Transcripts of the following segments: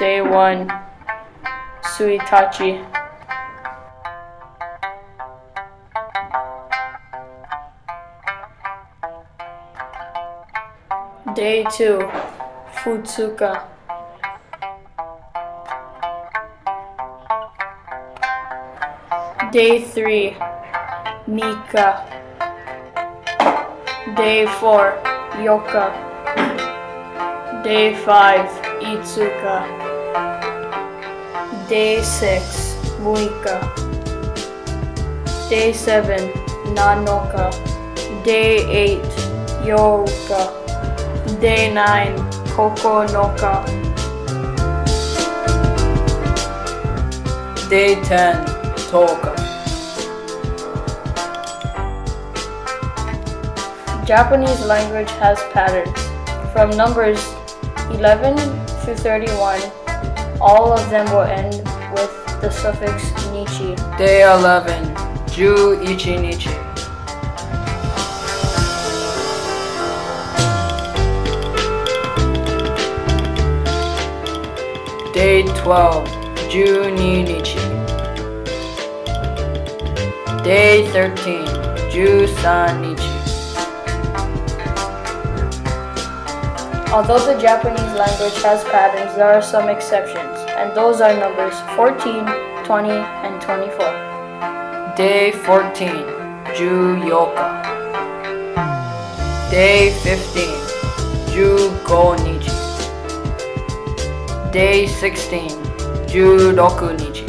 Day 1 Tsuitachi. Day 2 Futsuka. Day 3 Mika. Day 4 Yoka. Day 5 Itsuka. Day 6 Muika. Day 7 Nanoka. Day 8 Yoka. Day 9 Kokonoka. Day 10 Toka. Japanese language has patterns. From numbers 11 to 31, all of them will end with the suffix nichi. Day 11 Ju Ichi Nichi. Day 12 Ju Ni Nichi. Day 13 Ju San Nichi. Although the Japanese language has patterns, there are some exceptions, and those are numbers 14, 20, and 24. Day 14 Ju Yoka. Day 15 Ju Go Nichi. Day 16 Ju Roku Nichi.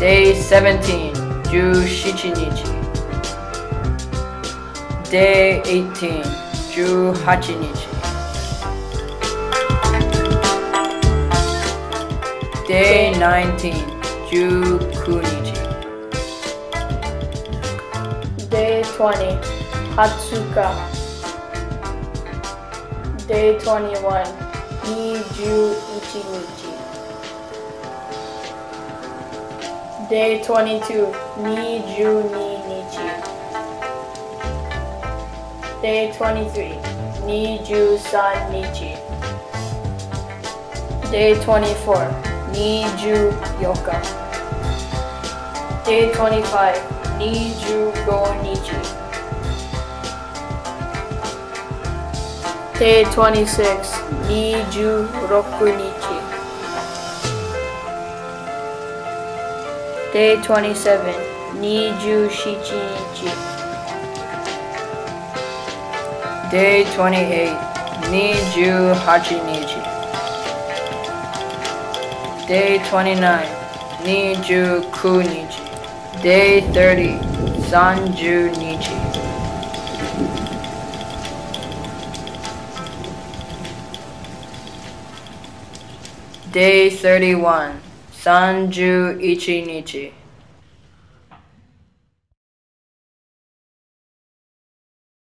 Day 17 Ju Shichi Nichi. Day 18 Ju Hachi Nichi. Day 19 Ju Kunichi. Day 20, Hatsuka. Day 21, Niju Ichinichi. Day 22, Niju ni Nichi. Day 23, Niju san Nichi. Day 24, Niju Yoka. Day 25, Niju go Nichi. Day 26, Niju roku Nichi. Day 27, Niju shichi Nichi. Day 28 Niju Hachi Nichi. Day 29 Niju Kunichi. Day 30 Sanju Nichi. Day 31 Sanju Ichi Nichi.